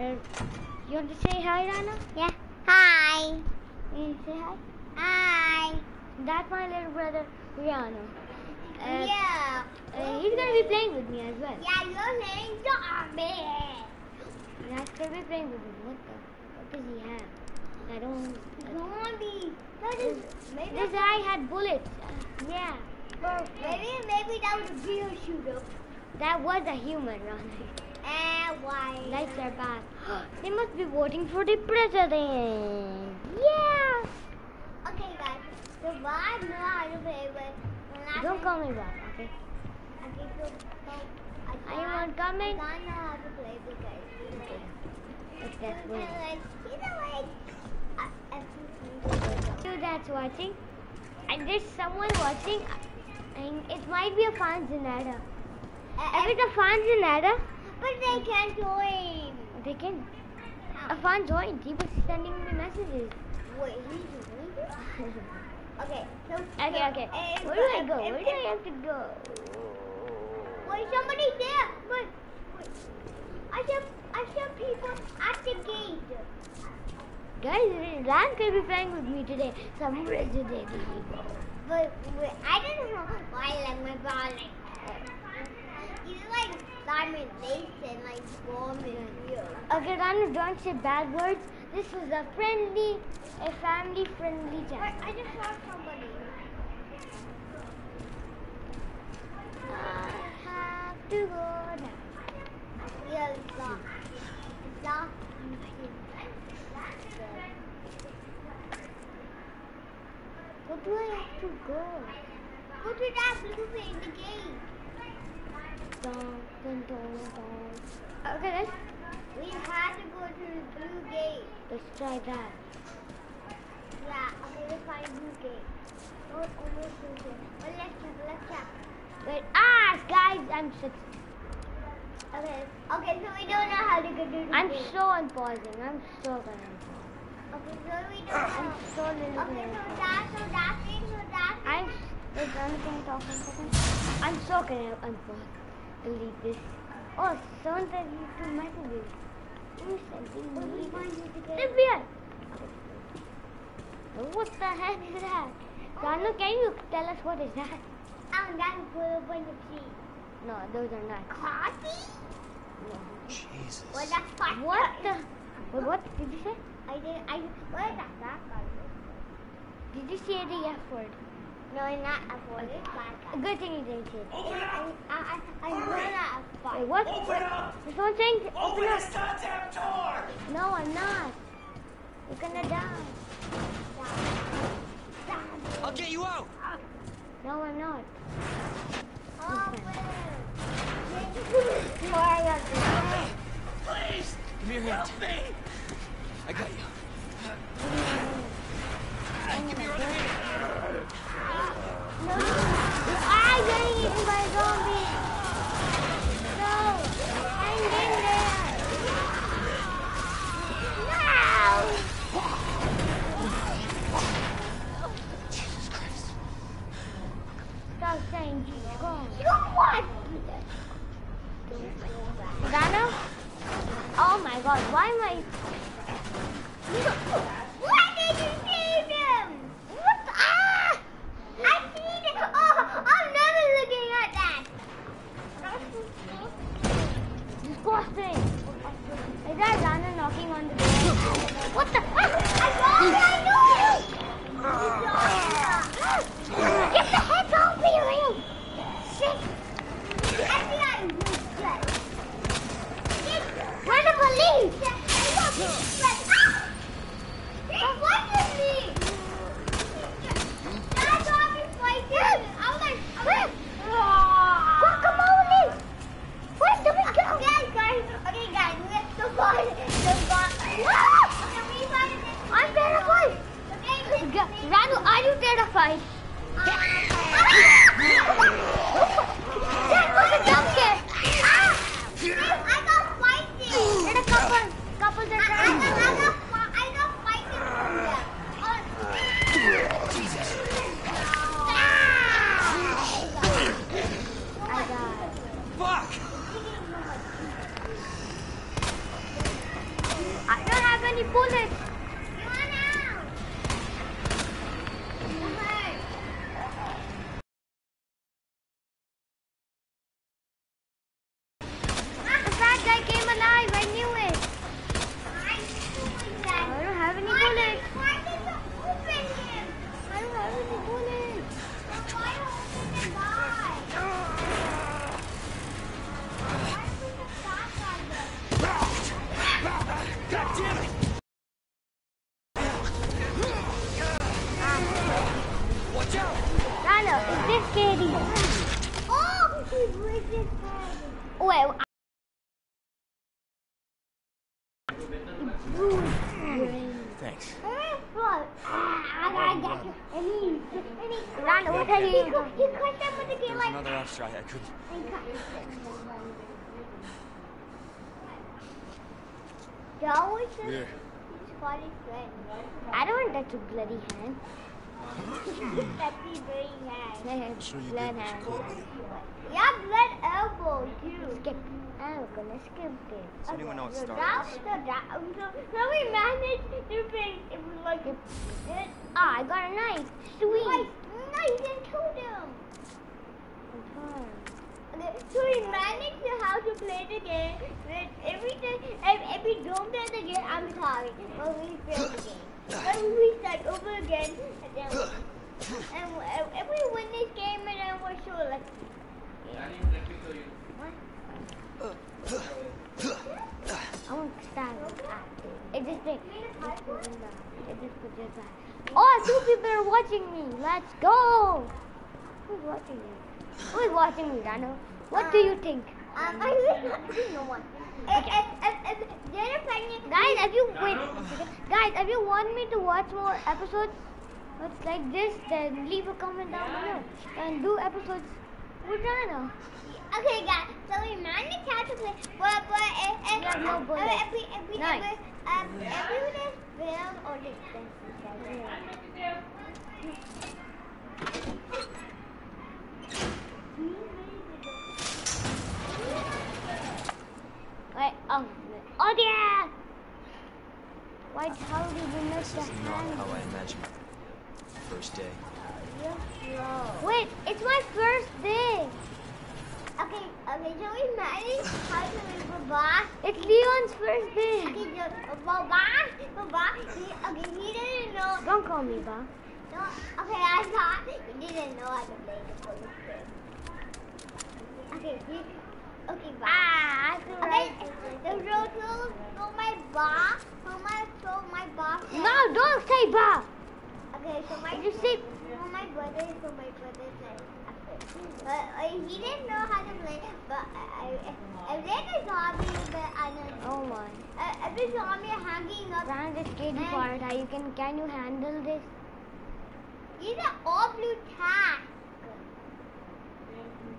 Uh, you want to say hi, Rana? Yeah. Hi. You say hi. Hi. That's my little brother, Rihanna. Uh, yeah. uh, he's gonna be playing with me as well. Yeah, you're playing zombie. That's gonna be playing with me. What the? What does he have? I don't. Zombie. That is maybe. This guy had bullets. Uh, yeah. Maybe maybe that was a real shooter. That was a human, Rana. And why? Lights are back. they must be voting for the president. Yeah. Okay, guys. So I know how to play with. I Don't call me back, okay? Okay, so, so I you can't- not coming? I don't know how to play with guys. Okay. If that's You what. know, like, you know, like, uh. You that's watching. And there's someone watching. And it might be a Fanzinada. Uh, If it's a fan Fanzinada, but they can't join. they can. How? A fan joined. He was sending me messages. Wait, he's joined? Okay, so. Okay, okay. uh, Where do I go? if- Where do I have to go? Wait, somebody's there. Wait, wait. I saw, I saw people at the gate. Guys, Ran could be playing with me today. Some Resident Evil. But wait, I don't know why I like my bra like that. You lace and like warm and. Okay, Ranu, don't say bad words. This was a friendly, a family-friendly Wait, channel. I just saw somebody. I have to go now. Yeah, it's locked. It's locked. Where do I have to go? Go to that blue thing, the gate. Dun, dun, dun, dun. Okay, let's, We had to go to the blue gate. let's try that. Yeah, okay, let's find blue gate. Oh, almost blue gate. Oh, let's check, let's check. Wait, ah, guys, I'm so, Okay, okay, so we don't know how to go to the I'm gate. so unpausing. I'm so gonna. Okay, so we don't I'm know. so little Okay, so that, so that thing, so that thing. I'm. Wait, Ranu, can you talk? I'm so gonna unpause. Delete this. Oh, someone said you two messages. Who said we delete find this? you together. Vivian! What the heck is that? Ranu, can you tell us what is that? Oh, that's full of bunch of seeds. No, those are not. Coffee? No. Jesus. Well, that's fine. What the? Wait, what did you say? I did. I. What is that? That Did you say the F word? No, not a word. It's bad. Good thing you didn't say it. I, I, I, I know that Wait, what? Open up! There's someone saying to Open open up. this goddamn door! No, I'm not. You're gonna die. I'll get you out! No, I'm not. Open. Please! Give me your hand. Help me! I got you. Give me your other hand. No. Eaten by a zombie. No. I'm getting there. No. Jesus Christ. Stop saying Jesus Christ. You what? Dano? Oh my god, why am I... Why did you see them? What? the- Ah! I see them. Oh, I'm never looking at that. Disgusting. Is that Dano knocking on the door? What the... I know, I know. Get the heck off me, you shit! FBI is Where's the police? are you terrified? that was a dumb cat. I got fighting. And a couple, couple that I got, I got, I got fighting from there. Oh. Jesus. Fuck! I don't have any bullets. Oh, he breaks his. Wait. I- He blew his brain. Thanks. Look, I gotta get you. And he, and he, Rhonda, what are you he, doing? cut- he cut them with the game like, another off. I couldn't. That was just Here. funny friend. I don't want to touch your bloody hand. That's his very hand. Sure you blood did. Yeah, blood elbow too. Skip. I'm gonna skip this. Does anyone know what So started that, this? so that, so, so we managed to bring, it was like, it, Ah, I got a knife. like, Sweet. no, you didn't kill them. Okay, so we managed to how to play the game. But every time, if, if we don't play the game, I'm sorry. But we failed the game. Then we start over again, and then, and if we win this game, and then we're sure, like, I want to start. It just put it just put it back. Oh, two people are watching me. Let's go. Who's watching me? Who's watching me, Dano? What do you think? um, I really no one. If, if, if, if Guys, if you wait, guys, if you want me to watch more episodes, it's like this, then leave a comment down below and do episodes with Dano. Okay, guys. So we managed how to play, but but if, if, You have no if, bullets. if we if we Nice. ever um if we would have failed or this Wait, oh, oh yeah! Why, how did you miss the This is not hand? how I imagined. First day. Wait, it's my first day. Okay, okay. So we managed how to play Baba. It's Leon's first day. Okay, so Baba, Baba. He, okay, he didn't know. Don't call me Ba. No, okay, I thought he didn't know how to play the police game. Okay, he, okay, Ba. Ah, I feel Okay, right. the road to to my boss, to my to my boss. No, don't say Ba. Okay, so my If you say so my brother, so my brother said, uh, uh, he didn't know how to play, but I, I, I then a zombie, but I don't know. Oh my. Uh, every zombie hanging up. Ran the scary part. How you can can you handle this? These are all blue tags.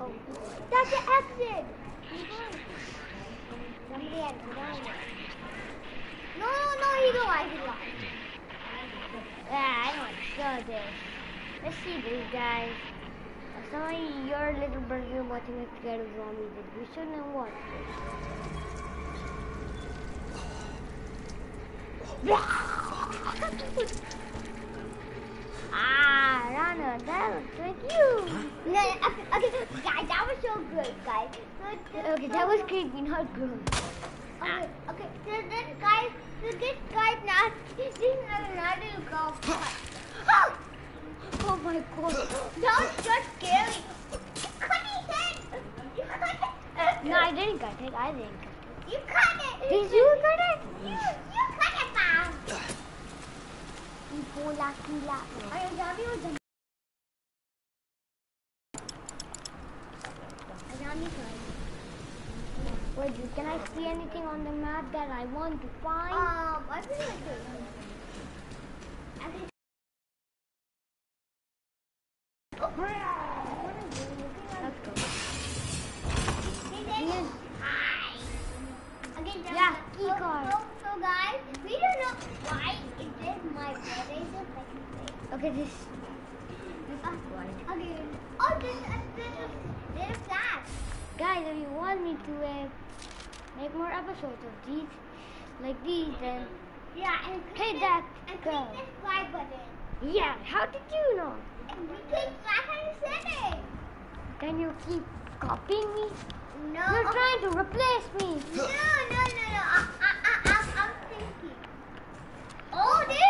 Oh, that's the exit. Somebody had to. No, no, no, he don't want to lost. Yeah, I don't show this. Let's see this, guys. Some of your little brother watching a scared of zombies. We shouldn't watch this. ah, Rana, that looks like you. No, no, okay, okay, guys, that was so good, guys. Okay, that was creepy, not good. Ah, okay, okay. So this guy, so this guy's not, this is not another golf cart. Oh, Oh my god. that was so scary. Cut his head. You cut it. No, I didn't cut it. I didn't cut You cut it. it. Did you cut it? You, you cut it, pal. Pola kila. Are you zombie or zombie? A zombie friend. Wait, can I see anything on the map that I want to find? Um, I feel like it. I think. Let's go. Yes. Hi. Okay, Yeah, so, key card. So, so guys, we don't know why is this my brother is a second place. Okay, this. Uh, okay. Oh, this, uh, this is this is that. Guys, if you want me to uh, make more episodes of these, like these, then Yeah, and click Hey, this- Dad, and go. click the subscribe button. yeah. How did you know? And because last time you said it. Can you keep copying me? No. You're okay. trying to replace me. No, no, no, no. I, I, I, I'm, I'm thinking. Oh, this